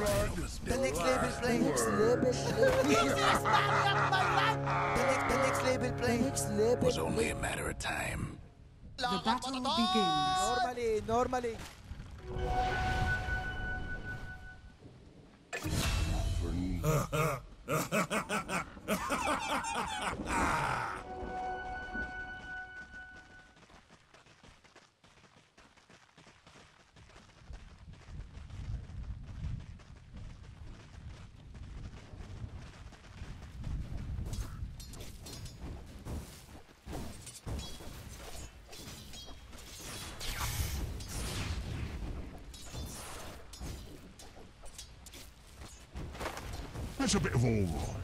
The next label play. Next label Easiest money of my life. The next, the next label play. Next label was only a matter of time. The battle begins. Normalin, normalin. That's a bit of all right.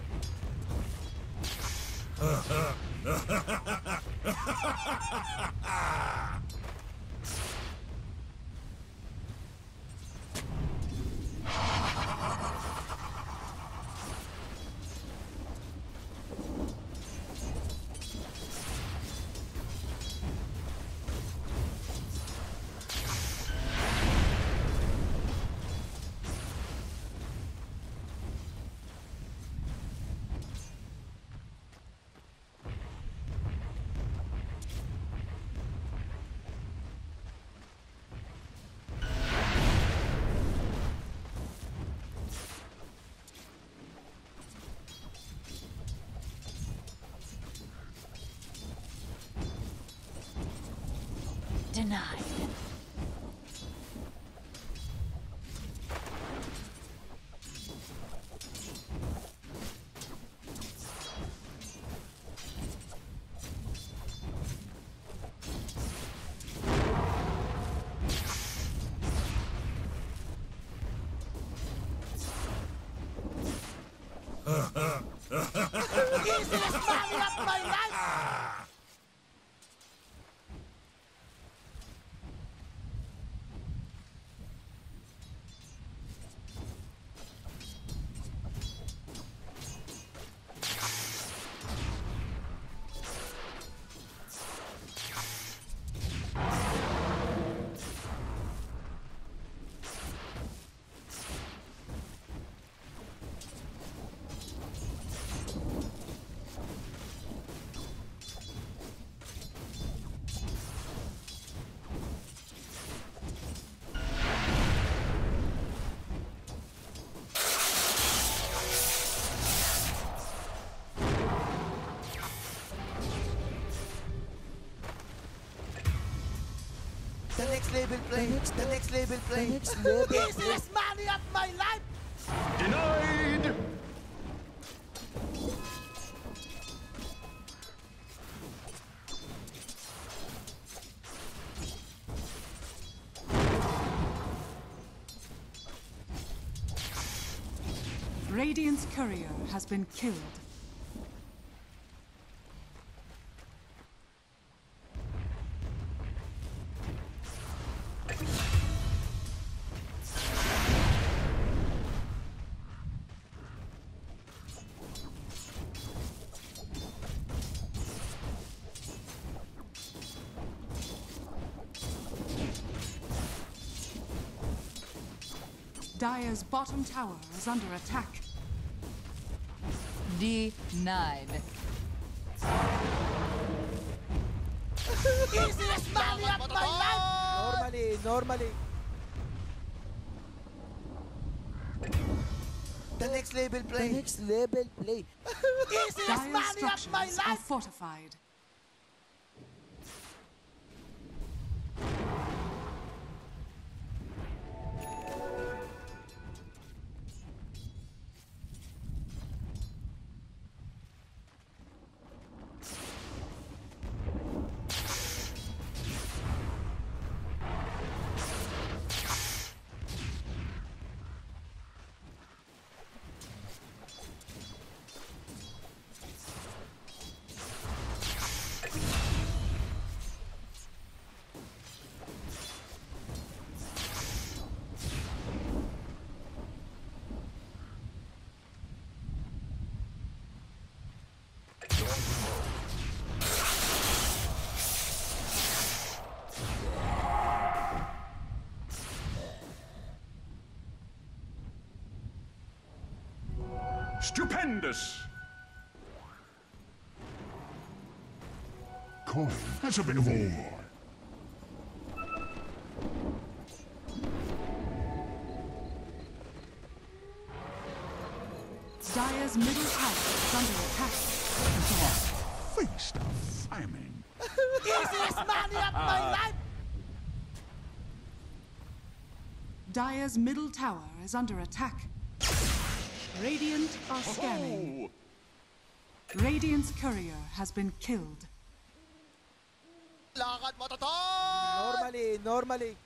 Denied. Easiest money of my life. Next label play. The next label play. Next label Easiest money of my life. Denied! Radiant's courier has been killed. Dire's bottom tower is under attack. Denied. Easiest money of my life. Normalin, normalin. The next label play. The next label play. Easiest Dire's money of my structures are life. fortified. Stupendous! Coin. That's a bit of all. Dire's middle tower is under attack. Feast of famine. Easiest money of my uh. life! Dire's middle tower is under attack. Radiant are oh. scanning. Oh, Radiant's courier has been killed. Lakad mo to, Tol! Normalin, normalin.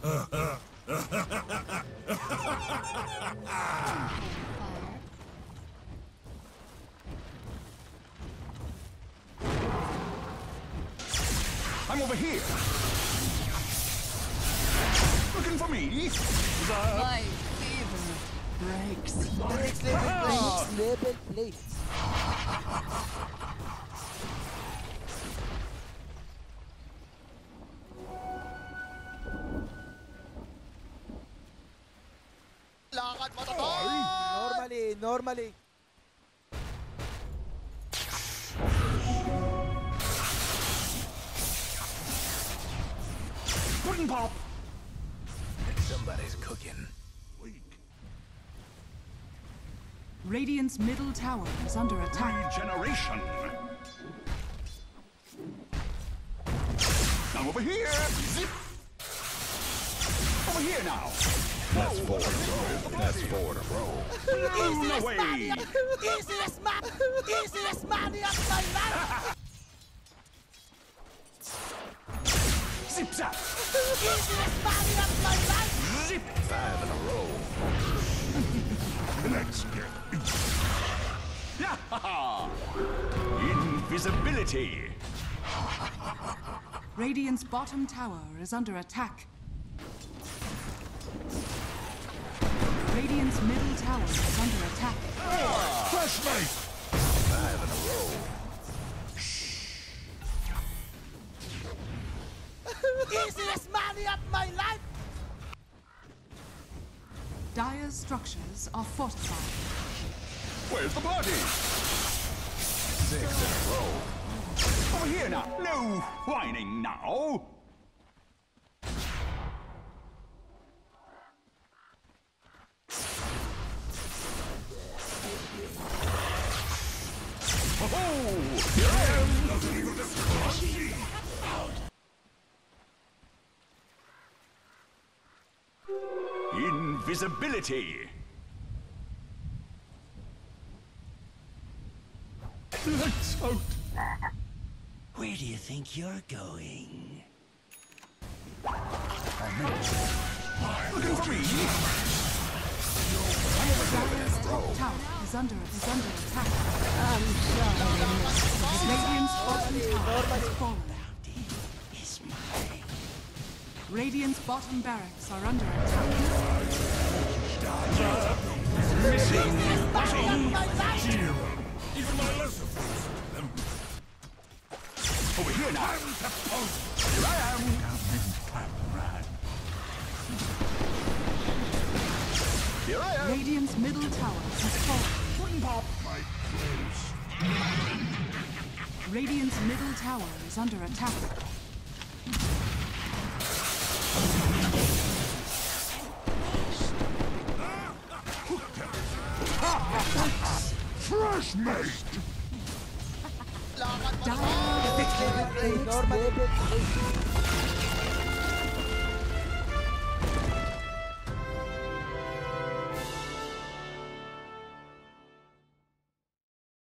I'm over here. Looking for me? The My fever breaks. Next level plates. Level plates. Lakad mo to, Normalin, normalin. Pudding pop. Somebody's cooking. Weak. Radiant's middle tower is under attack. Regeneration. Now over here. Zip. Over here now. That's four in a row. That's four in a row. Blown away. Easiest man! Easiest money of my life! Zip zap. Easiest money of my life! Zip. Five in a row. Let's get eat. Yahaha. Invisibility. Radiant's bottom tower is under attack. Radiant's middle tower is under attack. Fresh mate. Dire's structures are fortified. Where's the party? Six in a row. Over here now. No whining now. Oh, here I am. Invisibility. Let's out. Where do you think you're going? Looking for me? Dire's top tower is under is under attack. Um, Radiant's bottom tower has fallen. Radiant's bottom barracks are under attack. Even my lesser Over here now. Here I am. Here I am. Radiant's middle tower has fallen. Pudding pop. Radiant's middle tower is under attack. Fresh mate. Lakad